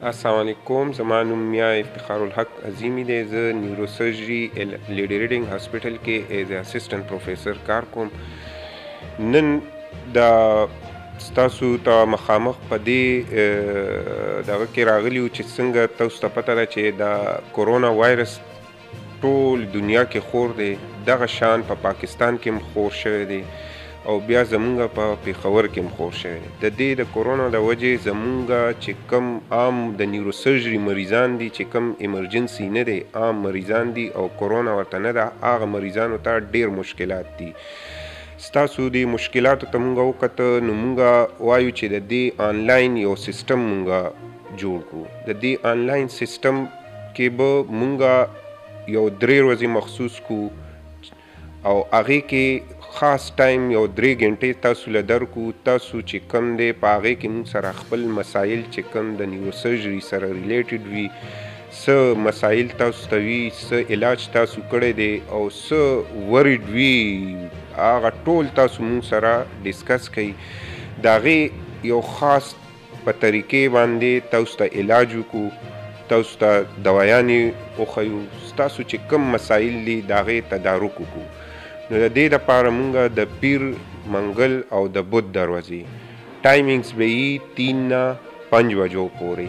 السلام علیکم زما نوم میا افتخار الحق عظیمی دی زه نیوروسرجری لیډی ریډینګ هاسپټل کې ایز اسسټنټ پروفیسور کار کوم نن دا ستاسو ته مخامخ په دې دغه کې راغلی و چې څنګه تاسو ته پته ده چې دا کورونا وایرس ټول دنیا کې خور دی دغه شان په پاکستان کې هم خور شوی دی او بیا زمونږ په پیښور کې هم خور شوی دی د دې د کورونا د وجې زمونږ چې کم عام د نیوروسرجری مریضان دي چې کم ایمرجنسی نه دی عام مریضان دي او کورونا ورته نه ده هغه مریضانو ته ډیر مشکلات دي ستاسو د مشکلاتو ته مونږ وکته نو مونږ وایو چې د دې آنلاین یو سیستم مونږ جوړ کړو د دې انلاین سیستم کې به مونږه یو درې ورځې مخصوص کو او هغه کې خاص ټایم یو درې غنټې تاسو له درکو تاسو چې کم دی په هغه کې مونږ سره خپل مسایل چې کم د نیوروسرجری سره ریلیټډ وي س مسایل تاسو ته وی س علاج تاسو کړی دی او س ورډ وی هغه ټول تاسو مونږ سره ډیسکس کړئ داغه یو خاص په طریقې باندې تاسو ته علاج وکړو تاسو ته دوایانې وښیو ستاسو چې کم مسایل دي د هغې تدارک وکړو نو د دې دپاره مونږ د پیر منګل او د بت دروازې ټایمینګز به یي تین نه پنج بجو پورې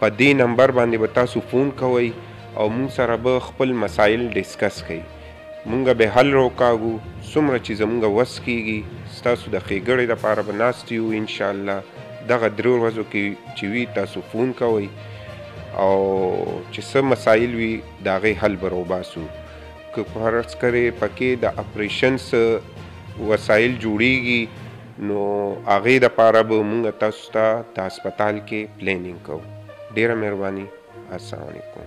په دې نمبر باندې به تاسو فون کوئ او مونږ سره به خپل مسایل ډسکس کړئ مونږ به حل روکاږو څومره چې زمونږ وس کیږي ستاسو د ښیګړې لپاره به ناست یو ان شاء الله دغه درې ورځو کې چې وی تاسو فون کوئ او چې څه مسایل وي د هغې حل به روباسو که فرض کرې پکې د اپریشن څه وسایل جوړیږي نو هغه د پاره به مونږ تاسو ته د هسپتال کې پلانینګ کوو ډیره مهرباني السلام علیکم